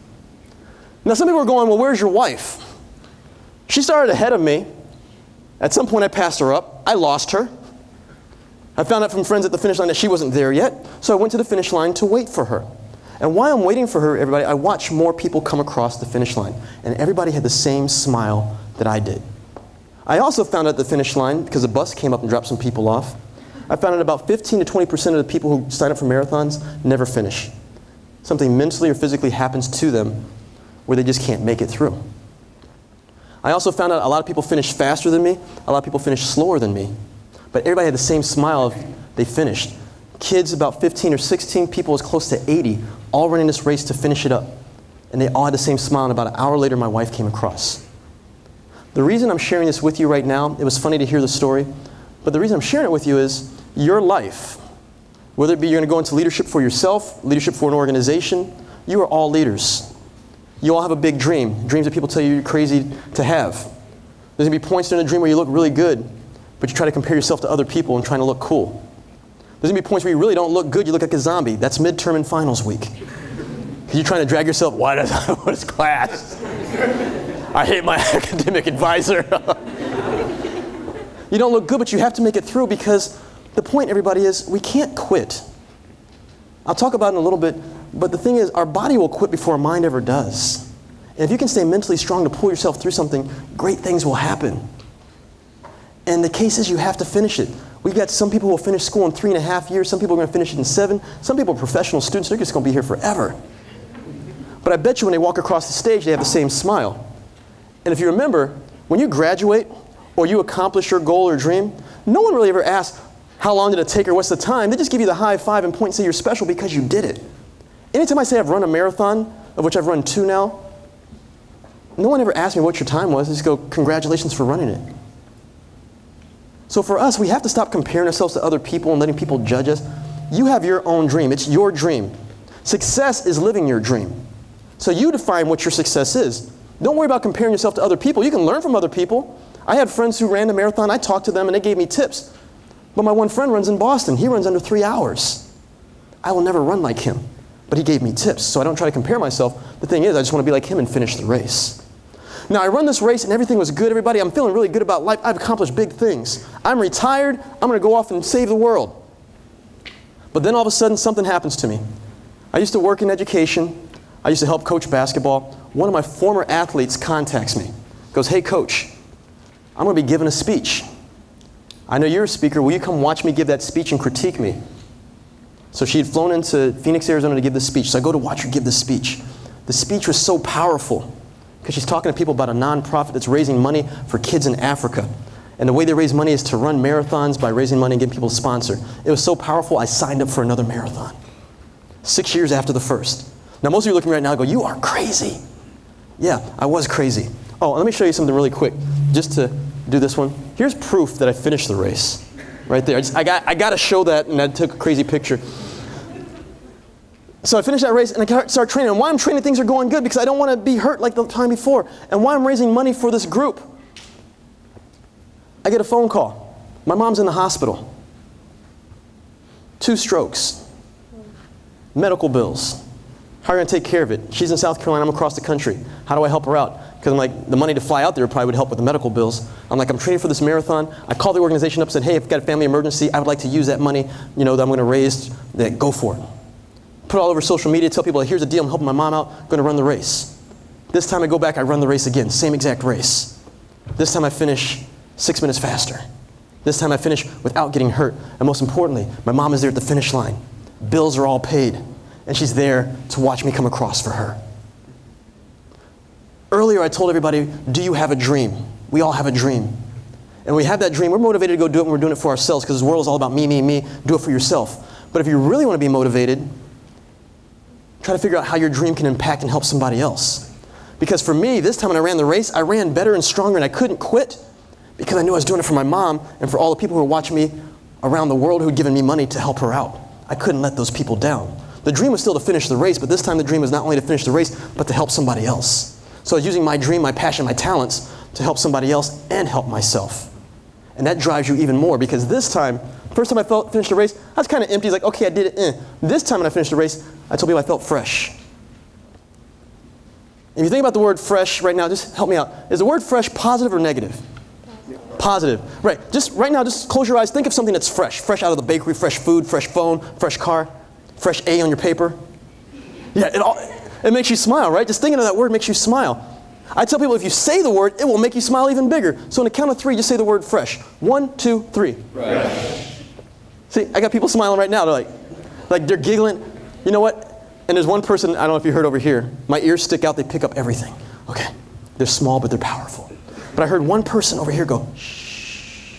Now, some people were going, Well, where's your wife? She started ahead of me. At some point, I passed her up. I lost her. I found out from friends at the finish line that she wasn't there yet, so I went to the finish line to wait for her. And while I'm waiting for her, everybody, I watched more people come across the finish line, and everybody had the same smile that I did. I also found out the finish line, because a bus came up and dropped some people off, I found out about 15 to 20% of the people who sign up for marathons never finish. Something mentally or physically happens to them where they just can't make it through. I also found out a lot of people finish faster than me, a lot of people finish slower than me. But everybody had the same smile if they finished. Kids about 15 or 16, people as close to 80, all running this race to finish it up. And they all had the same smile, and about an hour later, my wife came across. The reason I'm sharing this with you right now, it was funny to hear the story, but the reason I'm sharing it with you is your life, whether it be you're going to go into leadership for yourself, leadership for an organization, you are all leaders. You all have a big dream, dreams that people tell you you're crazy to have. There's going to be points in the dream where you look really good, but you try to compare yourself to other people and trying to look cool. There's gonna be points where you really don't look good, you look like a zombie. That's midterm and finals week. You're trying to drag yourself, why does I this class? I hate my academic advisor. you don't look good, but you have to make it through because the point, everybody, is we can't quit. I'll talk about it in a little bit, but the thing is, our body will quit before our mind ever does. And if you can stay mentally strong to pull yourself through something, great things will happen. And the case is you have to finish it. We've got some people who will finish school in three and a half years. Some people are going to finish it in seven. Some people are professional students. They're just going to be here forever. But I bet you when they walk across the stage, they have the same smile. And if you remember, when you graduate or you accomplish your goal or dream, no one really ever asks, how long did it take or what's the time? They just give you the high five and point and say you're special because you did it. Anytime I say I've run a marathon, of which I've run two now, no one ever asks me what your time was. They just go, congratulations for running it. So for us, we have to stop comparing ourselves to other people and letting people judge us. You have your own dream. It's your dream. Success is living your dream. So you define what your success is. Don't worry about comparing yourself to other people. You can learn from other people. I had friends who ran a marathon. I talked to them and they gave me tips. But my one friend runs in Boston. He runs under three hours. I will never run like him. But he gave me tips. So I don't try to compare myself. The thing is, I just want to be like him and finish the race. Now, I run this race and everything was good, everybody. I'm feeling really good about life. I've accomplished big things. I'm retired. I'm going to go off and save the world. But then all of a sudden, something happens to me. I used to work in education. I used to help coach basketball. One of my former athletes contacts me. Goes, hey, coach, I'm going to be giving a speech. I know you're a speaker. Will you come watch me give that speech and critique me? So she had flown into Phoenix, Arizona to give this speech. So I go to watch her give this speech. The speech was so powerful because she's talking to people about a nonprofit that's raising money for kids in Africa. And the way they raise money is to run marathons by raising money and getting people to sponsor. It was so powerful, I signed up for another marathon. Six years after the first. Now, most of you looking right now go, You are crazy. Yeah, I was crazy. Oh, let me show you something really quick, just to do this one. Here's proof that I finished the race. Right there. I, just, I, got, I got to show that, and I took a crazy picture. So I finish that race and I start training. And why I'm training, things are going good because I don't want to be hurt like the time before. And why I'm raising money for this group. I get a phone call. My mom's in the hospital. Two strokes. Medical bills. How are you going to take care of it? She's in South Carolina. I'm across the country. How do I help her out? Because I'm like, the money to fly out there probably would help with the medical bills. I'm like, I'm training for this marathon. I called the organization up and said, hey, you've got a family emergency, I would like to use that money, you know, that I'm going to raise. That go for it put all over social media, tell people, here's the deal, I'm helping my mom out, I'm going to run the race. This time I go back, I run the race again, same exact race. This time I finish six minutes faster. This time I finish without getting hurt. And most importantly, my mom is there at the finish line. Bills are all paid. And she's there to watch me come across for her. Earlier, I told everybody, Do you have a dream? We all have a dream. And we have that dream. We're motivated to go do it when we're doing it for ourselves because this world is all about me, me, me. Do it for yourself. But if you really want to be motivated, try to figure out how your dream can impact and help somebody else. Because for me, this time when I ran the race, I ran better and stronger and I couldn't quit because I knew I was doing it for my mom and for all the people who were watching me around the world who had given me money to help her out. I couldn't let those people down. The dream was still to finish the race, but this time the dream was not only to finish the race, but to help somebody else. So I was using my dream, my passion, my talents to help somebody else and help myself. And that drives you even more because this time, first time I felt, finished the race, I was kind of empty. It's like, okay, I did it. Eh. This time when I finished the race, I told people I felt fresh. If you think about the word fresh right now, just help me out. Is the word fresh positive or negative? Positive. Right. Just right now, just close your eyes. Think of something that's fresh. Fresh out of the bakery, fresh food, fresh phone, fresh car, fresh A on your paper. Yeah, it, all, it makes you smile, right? Just thinking of that word makes you smile. I tell people if you say the word, it will make you smile even bigger. So on the count of three, just say the word fresh. One, two, three. Fresh. See, I got people smiling right now. They're like, like they're giggling. You know what? And there's one person, I don't know if you heard over here, my ears stick out, they pick up everything. Okay. They're small, but they're powerful. But I heard one person over here go, shh.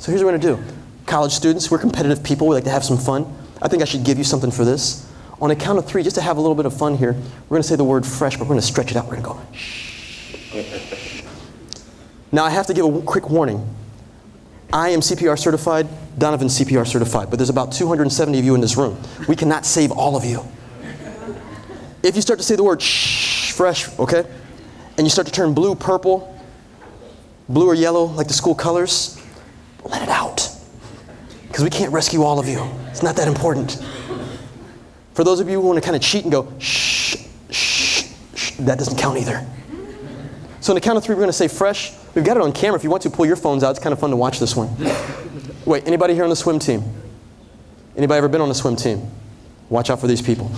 So here's what we're going to do. College students, we're competitive people, we like to have some fun. I think I should give you something for this. On a count of three, just to have a little bit of fun here, we're going to say the word fresh, but we're going to stretch it out. We're to go, shh. Now, I have to give a quick warning. I am CPR certified, Donovan CPR certified, but there's about 270 of you in this room. We cannot save all of you. If you start to say the word shh, fresh, okay, and you start to turn blue, purple, blue or yellow, like the school colors, let it out. Because we can't rescue all of you. It's not that important. For those of you who want to kind of cheat and go shh, shh, shh, that doesn't count either. So on the count of three, we're going to say fresh. We've got it on camera. If you want to, pull your phones out. It's kind of fun to watch this one. Wait, anybody here on the swim team? Anybody ever been on a swim team? Watch out for these people.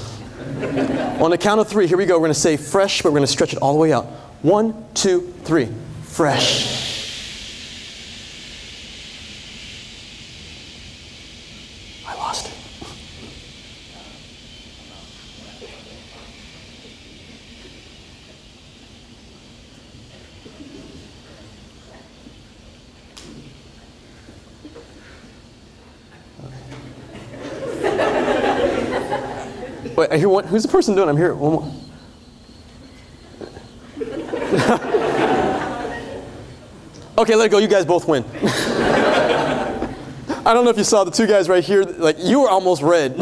On the count of three, here we go. We're going to say fresh, but we're going to stretch it all the way out. One, two, three. Fresh. I hear one. Who's the person doing? I'm here. One more. okay, let it go. You guys both win. I don't know if you saw the two guys right here. Like you were almost red.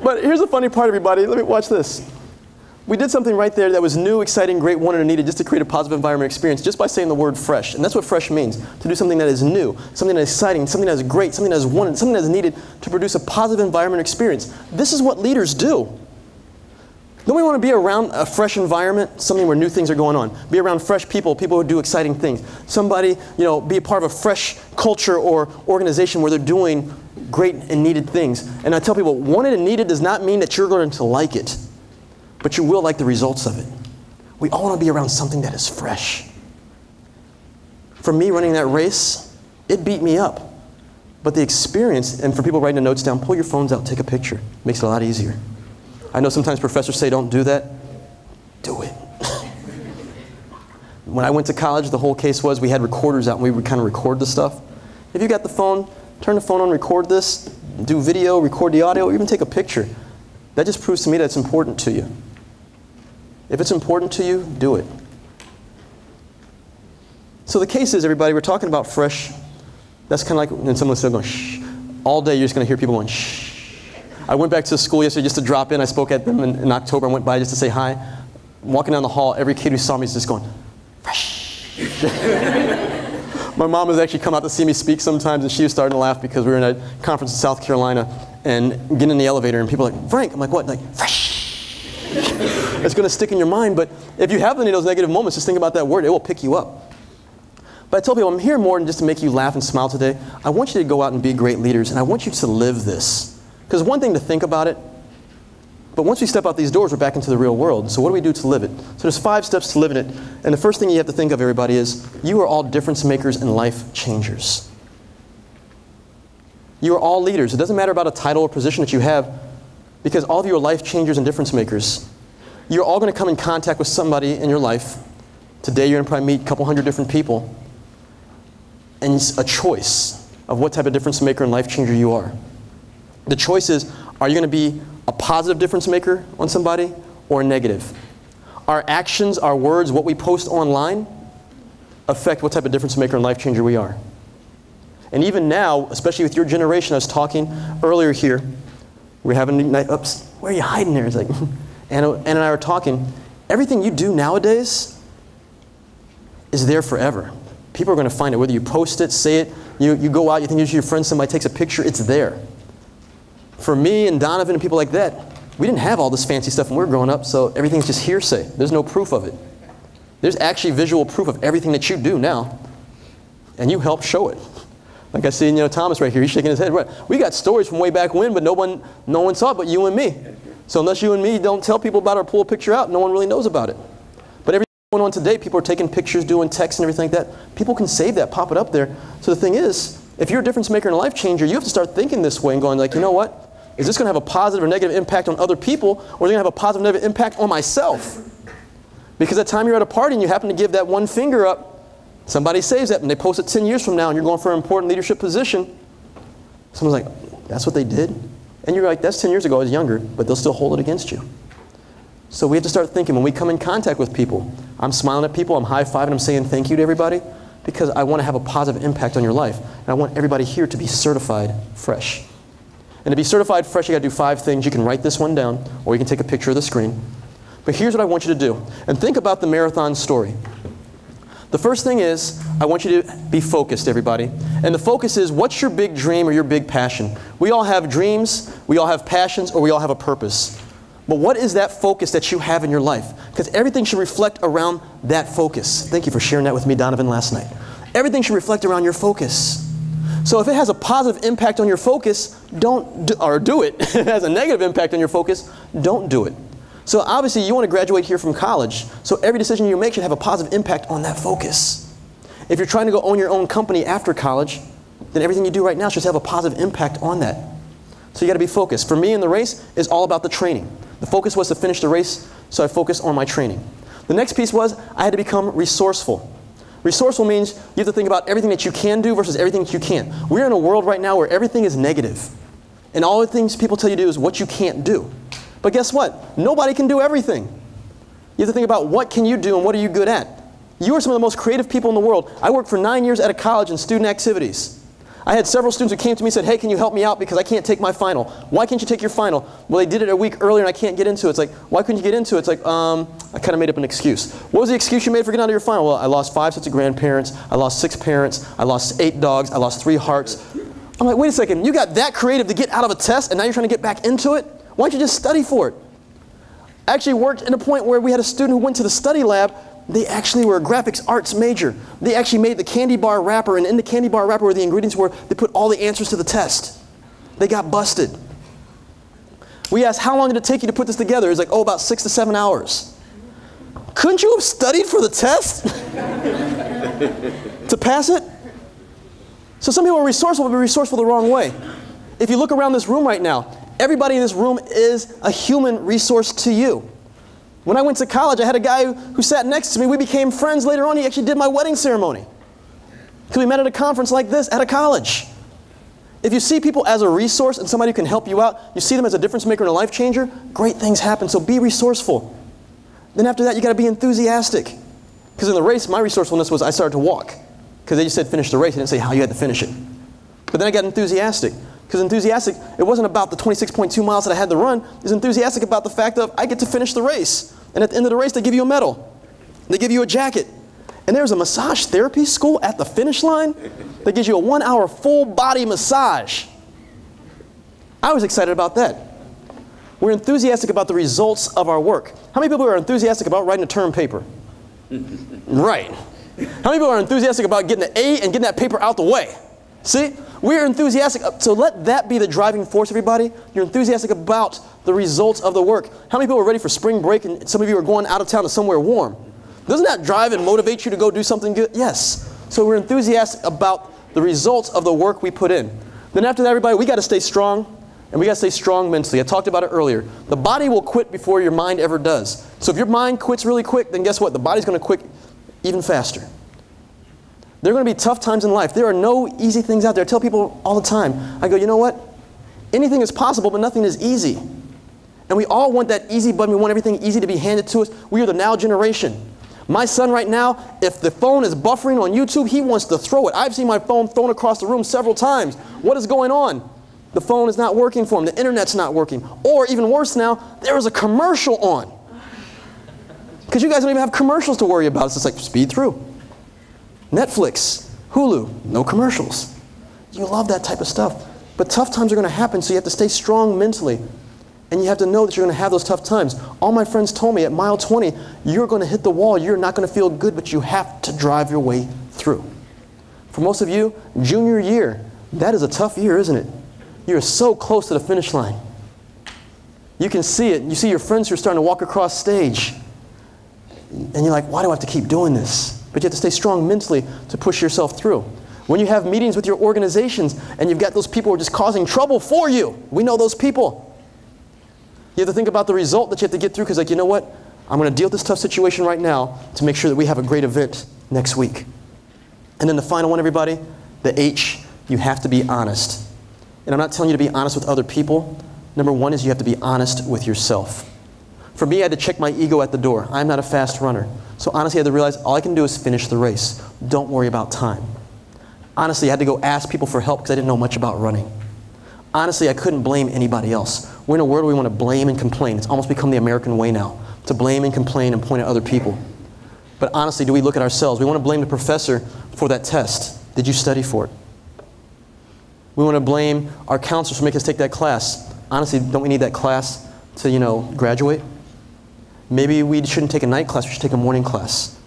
but here's the funny part, everybody. Let me watch this. We did something right there that was new, exciting, great, wanted, and needed just to create a positive environment experience just by saying the word fresh. And that's what fresh means to do something that is new, something that is exciting, something that is great, something that is wanted, something that is needed to produce a positive environment experience. This is what leaders do. Don't we want to be around a fresh environment, something where new things are going on? Be around fresh people, people who do exciting things. Somebody, you know, be a part of a fresh culture or organization where they're doing great and needed things. And I tell people, wanted and needed does not mean that you're going to like it but you will like the results of it. We all want to be around something that is fresh. For me, running that race, it beat me up. But the experience, and for people writing the notes down, pull your phones out, take a picture. It Makes it a lot easier. I know sometimes professors say don't do that. Do it. when I went to college, the whole case was we had recorders out and we would kind of record the stuff. If you got the phone, turn the phone on, record this, do video, record the audio, or even take a picture. That just proves to me that it's important to you. If it's important to you, do it. So the case is, everybody, we're talking about fresh. That's kind of like, and someone's still going, shh. All day you're just going to hear people going, shh. I went back to school yesterday just to drop in. I spoke at them in, in October. I went by just to say hi. walking down the hall, every kid who saw me is just going, fresh. My mom has actually come out to see me speak sometimes, and she was starting to laugh because we were in a conference in South Carolina and getting in the elevator, and people are like, Frank. I'm like, what? Like, fresh it's going to stick in your mind. But if you have any of those negative moments, just think about that word. It will pick you up. But I tell people, I'm here more than just to make you laugh and smile today. I want you to go out and be great leaders, and I want you to live this. Because one thing to think about it, But once we step out these doors, we're back into the real world. So what do we do to live it? So there's five steps to living it. And the first thing you have to think of, everybody, is you are all difference makers and life changers. You are all leaders. It doesn't matter about a title or position that you have, because all of you are life changers and difference makers. You're all going to come in contact with somebody in your life. Today, you're going to probably meet a couple hundred different people. And it's a choice of what type of difference maker and life changer you are. The choice is are you going to be a positive difference maker on somebody or a negative? Our actions, our words, what we post online affect what type of difference maker and life changer we are. And even now, especially with your generation, I was talking earlier here. We're having night. Oops, where are you hiding there? It's like, Anna, Anna and I were talking. Everything you do nowadays is there forever. People are going to find it. Whether you post it, say it, you, you go out, you think you're your friend, somebody takes a picture, it's there for me and Donovan and people like that, we didn't have all this fancy stuff when we were growing up, so everything's just hearsay. There's no proof of it. There's actually visual proof of everything that you do now, and you help show it. Like I see, you know, Thomas right here, he's shaking his head. Right. We got stories from way back when, but no one, no one saw it but you and me. So unless you and me don't tell people about it or pull a picture out, no one really knows about it. But everything going on today, people are taking pictures, doing text and everything like that. People can save that, pop it up there. So the thing is, if you're a difference maker and a life changer, you have to start thinking this way and going like, you know what? Is this going to have a positive or negative impact on other people, or is it going to have a positive or negative impact on myself? Because at the time you're at a party and you happen to give that one finger up, somebody saves that and they post it 10 years from now and you're going for an important leadership position. Someone's like, that's what they did? And you're like, that's 10 years ago, I was younger, but they'll still hold it against you. So we have to start thinking when we come in contact with people, I'm smiling at people, I'm high fiving, I'm saying thank you to everybody because I want to have a positive impact on your life. And I want everybody here to be certified fresh. And to be certified fresh, you got to do five things. You can write this one down, or you can take a picture of the screen. But here's what I want you to do. And think about the marathon story. The first thing is, I want you to be focused, everybody. And the focus is, what's your big dream or your big passion? We all have dreams, we all have passions, or we all have a purpose. But what is that focus that you have in your life? Because everything should reflect around that focus. Thank you for sharing that with me, Donovan, last night. Everything should reflect around your focus. So if it has a positive impact on your focus, don't do, or do it. it has a negative impact on your focus, don't do it. So obviously you want to graduate here from college. So every decision you make should have a positive impact on that focus. If you're trying to go own your own company after college, then everything you do right now should have a positive impact on that. So you got to be focused. For me in the race is all about the training. The focus was to finish the race, so I focused on my training. The next piece was I had to become resourceful. Resourceful means you have to think about everything that you can do versus everything that you can't. We're in a world right now where everything is negative. And all the things people tell you to do is what you can't do. But guess what? Nobody can do everything. You have to think about what can you do and what are you good at. You are some of the most creative people in the world. I worked for nine years at a college in student activities. I had several students who came to me and said, hey, can you help me out because I can't take my final. Why can't you take your final? Well, they did it a week earlier and I can't get into it. It's like, why couldn't you get into it? It's like, um, I kind of made up an excuse. What was the excuse you made for getting out of your final? Well, I lost five sets of grandparents. I lost six parents. I lost eight dogs. I lost three hearts. I'm like, wait a second. You got that creative to get out of a test and now you're trying to get back into it? Why don't you just study for it? I actually worked in a point where we had a student who went to the study lab they actually were a graphics arts major. They actually made the candy bar wrapper, and in the candy bar wrapper where the ingredients were, they put all the answers to the test. They got busted. We asked, how long did it take you to put this together? It's like, oh, about six to seven hours. Couldn't you have studied for the test to pass it? So some people are resourceful, but resourceful the wrong way. If you look around this room right now, everybody in this room is a human resource to you. When I went to college, I had a guy who sat next to me. We became friends later on. He actually did my wedding ceremony. Because we met at a conference like this at a college. If you see people as a resource and somebody who can help you out, you see them as a difference maker and a life changer, great things happen. So be resourceful. Then after that, you got to be enthusiastic. Because in the race, my resourcefulness was I started to walk. Because they just said finish the race. They didn't say how you had to finish it. But then I got enthusiastic. Because enthusiastic, it wasn't about the 26.2 miles that I had to run. It was enthusiastic about the fact of I get to finish the race. And at the end of the race, they give you a medal. They give you a jacket. And there's a massage therapy school at the finish line that gives you a one hour full body massage. I was excited about that. We're enthusiastic about the results of our work. How many people are enthusiastic about writing a term paper? right. How many people are enthusiastic about getting an A and getting that paper out the way? See? We're enthusiastic. Uh, so let that be the driving force, everybody. You're enthusiastic about the results of the work. How many people are ready for spring break and some of you are going out of town to somewhere warm? Doesn't that drive and motivate you to go do something good? Yes. So we're enthusiastic about the results of the work we put in. Then after that, everybody, we got to stay strong and we got to stay strong mentally. I talked about it earlier. The body will quit before your mind ever does. So if your mind quits really quick, then guess what? The body's going to quit even faster. There are going to be tough times in life. There are no easy things out there. I tell people all the time, I go, you know what? Anything is possible, but nothing is easy. And we all want that easy button. We want everything easy to be handed to us. We are the now generation. My son right now, if the phone is buffering on YouTube, he wants to throw it. I've seen my phone thrown across the room several times. What is going on? The phone is not working for him. The internet's not working. Or even worse now, there is a commercial on. Because you guys don't even have commercials to worry about. It's just like speed through. Netflix, Hulu, no commercials. You love that type of stuff. But tough times are going to happen, so you have to stay strong mentally. And you have to know that you're going to have those tough times. All my friends told me at mile 20, you're going to hit the wall. You're not going to feel good, but you have to drive your way through. For most of you, junior year, that is a tough year, isn't it? You're so close to the finish line. You can see it. You see your friends who are starting to walk across stage. And you're like, why do I have to keep doing this? But you have to stay strong mentally to push yourself through. When you have meetings with your organizations and you've got those people who are just causing trouble for you, we know those people. You have to think about the result that you have to get through because, like, you know what? I'm going to deal with this tough situation right now to make sure that we have a great event next week. And then the final one, everybody, the H, you have to be honest. And I'm not telling you to be honest with other people. Number one is you have to be honest with yourself. For me, I had to check my ego at the door. I'm not a fast runner. So honestly, I had to realize all I can do is finish the race. Don't worry about time. Honestly, I had to go ask people for help because I didn't know much about running. Honestly, I couldn't blame anybody else. We're in a world where we want to blame and complain. It's almost become the American way now to blame and complain and point at other people. But honestly, do we look at ourselves? We want to blame the professor for that test. Did you study for it? We want to blame our counselors for making us take that class. Honestly, don't we need that class to, you know, graduate? Maybe we shouldn't take a night class, we should take a morning class.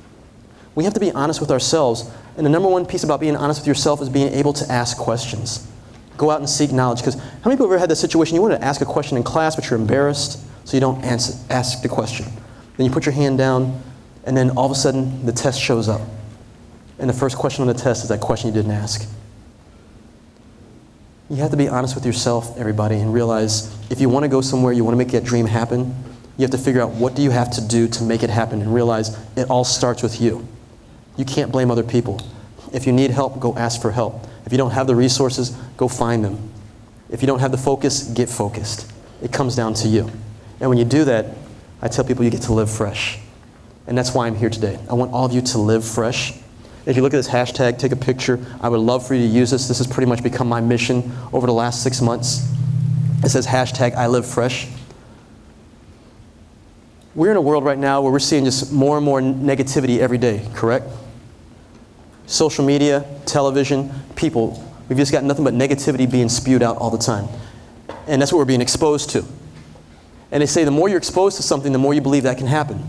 We have to be honest with ourselves. And the number one piece about being honest with yourself is being able to ask questions. Go out and seek knowledge. Because how many people have ever had that situation? You want to ask a question in class, but you're embarrassed, so you don't answer, ask the question. Then you put your hand down, and then all of a sudden the test shows up. And the first question on the test is that question you didn't ask. You have to be honest with yourself, everybody, and realize if you want to go somewhere, you want to make that dream happen, you have to figure out what do you have to do to make it happen and realize it all starts with you. You can't blame other people. If you need help, go ask for help. If you don't have the resources, go find them. If you don't have the focus, get focused. It comes down to you. And when you do that, I tell people you get to live fresh. And that's why I'm here today. I want all of you to live fresh. If you look at this hashtag, take a picture. I would love for you to use this. This has pretty much become my mission over the last six months. It says hashtag I live fresh we're in a world right now where we're seeing just more and more negativity every day, correct? Social media, television, people, we've just got nothing but negativity being spewed out all the time. And that's what we're being exposed to. And they say the more you're exposed to something, the more you believe that can happen.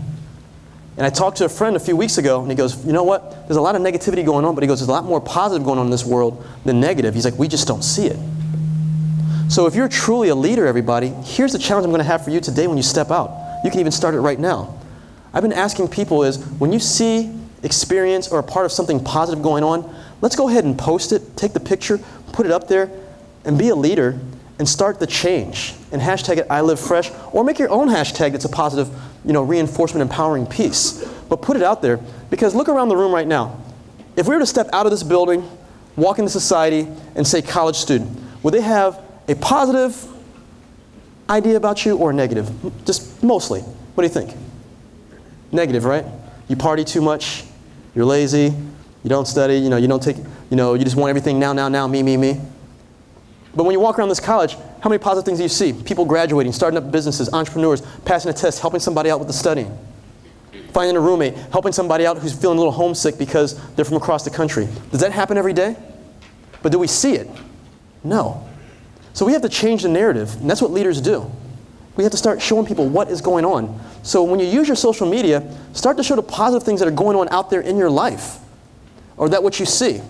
And I talked to a friend a few weeks ago, and he goes, You know what? There's a lot of negativity going on, but he goes, There's a lot more positive going on in this world than negative. He's like, We just don't see it. So if you're truly a leader, everybody, here's the challenge I'm going to have for you today when you step out. You can even start it right now. I've been asking people is when you see, experience, or a part of something positive going on, let's go ahead and post it, take the picture, put it up there, and be a leader and start the change. And hashtag it I live fresh, or make your own hashtag that's a positive, you know, reinforcement, empowering piece. But put it out there because look around the room right now. If we were to step out of this building, walk into society, and say college student, would they have a positive idea about you or negative? Just mostly. What do you think? Negative, right? You party too much, you're lazy, you don't study, you know, you don't take, you know, you just want everything now, now, now, me, me, me. But when you walk around this college, how many positive things do you see? People graduating, starting up businesses, entrepreneurs, passing a test, helping somebody out with the studying, finding a roommate, helping somebody out who's feeling a little homesick because they're from across the country. Does that happen every day? But do we see it? No. So we have to change the narrative, and that's what leaders do. We have to start showing people what is going on. So when you use your social media, start to show the positive things that are going on out there in your life, or that what you see.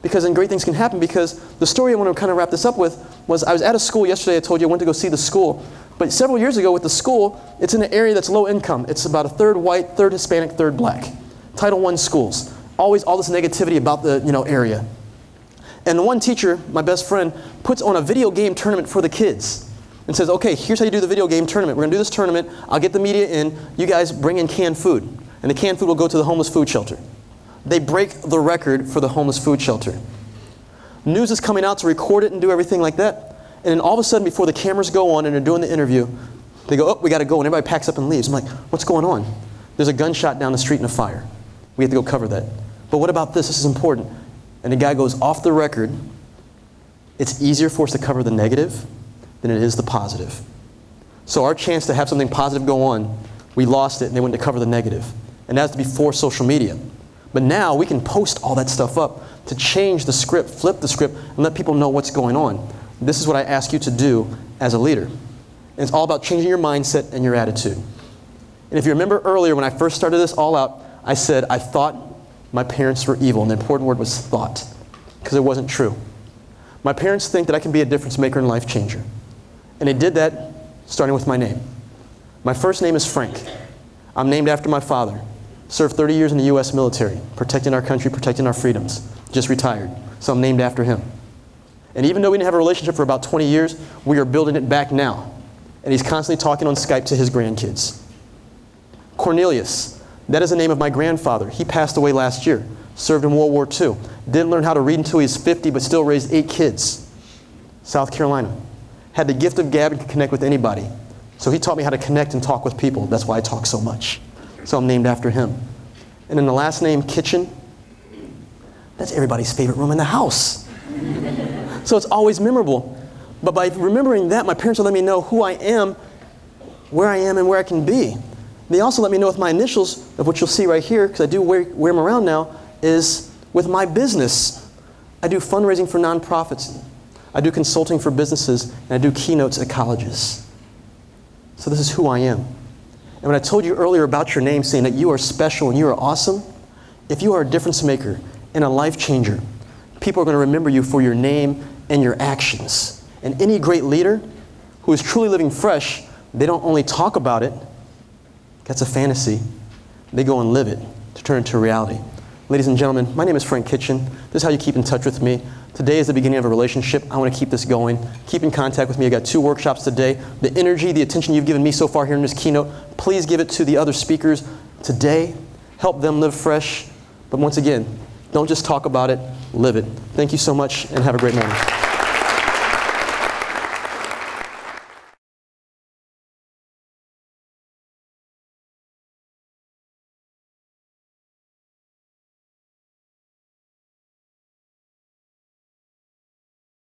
because then great things can happen. Because the story I want to kind of wrap this up with was I was at a school yesterday. I told you I went to go see the school. But several years ago with the school, it's in an area that's low income. It's about a third white, third Hispanic, third black. Title I schools. Always all this negativity about the you know, area. And one teacher, my best friend, puts on a video game tournament for the kids and says, okay, here's how you do the video game tournament. We're going to do this tournament. I'll get the media in. You guys bring in canned food. And the canned food will go to the homeless food shelter. They break the record for the homeless food shelter. News is coming out to record it and do everything like that. And then all of a sudden, before the cameras go on and they're doing the interview, they go, oh, we got to go. And everybody packs up and leaves. I'm like, what's going on? There's a gunshot down the street and a fire. We have to go cover that. But what about this? This is important. And the guy goes off the record. It's easier for us to cover the negative than it is the positive. So our chance to have something positive go on, we lost it and they went to cover the negative. And that's before social media. But now we can post all that stuff up to change the script, flip the script, and let people know what's going on. This is what I ask you to do as a leader. And it's all about changing your mindset and your attitude. And if you remember earlier when I first started this all out, I said I thought my parents were evil, and the important word was thought, because it wasn't true. My parents think that I can be a difference maker and life changer. And they did that starting with my name. My first name is Frank. I'm named after my father. Served 30 years in the U.S. military, protecting our country, protecting our freedoms. Just retired. So I'm named after him. And even though we didn't have a relationship for about 20 years, we are building it back now. And he's constantly talking on Skype to his grandkids. Cornelius, that is the name of my grandfather. He passed away last year, served in World War II. Didn't learn how to read until he was 50, but still raised eight kids. South Carolina. Had the gift of gab and could connect with anybody. So he taught me how to connect and talk with people. That's why I talk so much. So I'm named after him. And then the last name, Kitchen, that's everybody's favorite room in the house. so it's always memorable. But by remembering that, my parents will let me know who I am, where I am, and where I can be. They also let me know with my initials, of which you'll see right here, because I do wear, wear them around now, is with my business. I do fundraising for nonprofits. I do consulting for businesses, and I do keynotes at colleges. So this is who I am. And when I told you earlier about your name, saying that you are special and you are awesome, if you are a difference maker and a life changer, people are going to remember you for your name and your actions. And any great leader who is truly living fresh, they don't only talk about it, that's a fantasy. They go and live it to turn into reality. Ladies and gentlemen, my name is Frank Kitchen. This is how you keep in touch with me. Today is the beginning of a relationship. I want to keep this going. Keep in contact with me. I got two workshops today. The energy, the attention you've given me so far here in this keynote, please give it to the other speakers today. Help them live fresh. But once again, don't just talk about it, live it. Thank you so much and have a great morning.